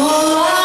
Oh,